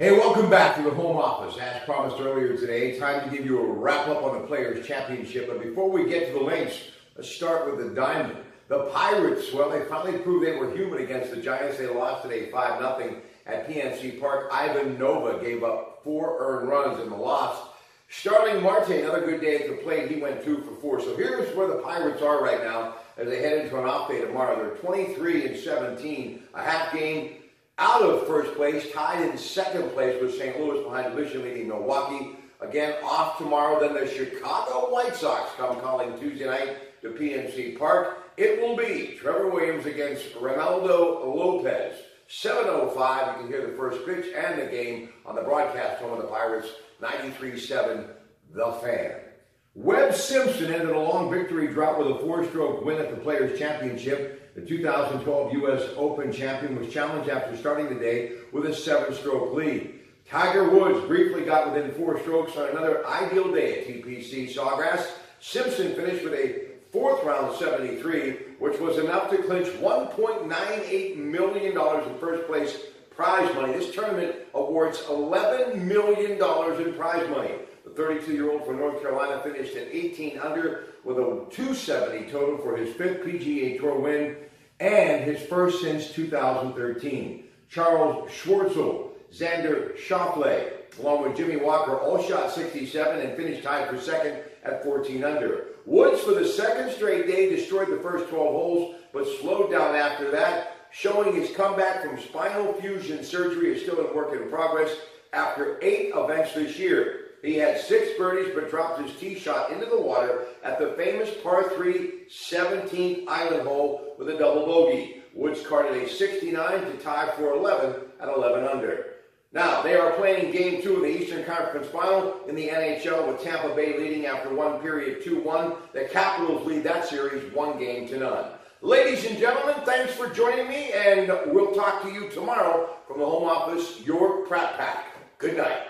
Hey, welcome back to the home office. As promised earlier today, time to give you a wrap up on the Players' Championship. But before we get to the links, let's start with the diamond. The Pirates, well, they finally proved they were human against the Giants. They lost today 5 0 at PNC Park. Ivan Nova gave up four earned runs in the loss. Starling Marte, another good day at the plate. He went two for four. So here's where the Pirates are right now as they head into an off day tomorrow. They're 23 and 17, a half game out of first place, tied in second place with St. Louis behind division leading Milwaukee. Again, off tomorrow. Then the Chicago White Sox come calling Tuesday night to PNC Park. It will be Trevor Williams against Reynaldo Lopez. 7.05, you can hear the first pitch and the game on the broadcast home of the Pirates, 93.7 The Fan. Webb Simpson ended a long victory drought with a four-stroke win at the Players' Championship. The 2012 U.S. Open champion was challenged after starting the day with a seven-stroke lead. Tiger Woods briefly got within four strokes on another ideal day at TPC Sawgrass. Simpson finished with a fourth round 73, which was enough to clinch $1.98 million in first place prize money. This tournament awards $11 million in prize money. The 32-year-old from North Carolina finished at 18 under with a 270 total for his fifth PGA Tour win and his first since 2013. Charles Schwartzel, Xander Schauffele, along with Jimmy Walker, all shot 67 and finished tied for second at 14 under. Woods, for the second straight day, destroyed the first 12 holes, but slowed down after that, showing his comeback from spinal fusion surgery is still in work in progress after eight events this year. He had six birdies but dropped his tee shot into the water at the famous par 3 17th island hole with a double bogey. Woods carded a 69 to tie for 11 at 11 under. Now, they are playing game two of the Eastern Conference Final in the NHL with Tampa Bay leading after one period 2 1. The Capitals lead that series one game to none. Ladies and gentlemen, thanks for joining me, and we'll talk to you tomorrow from the home office, your Pratte Pack. Good night.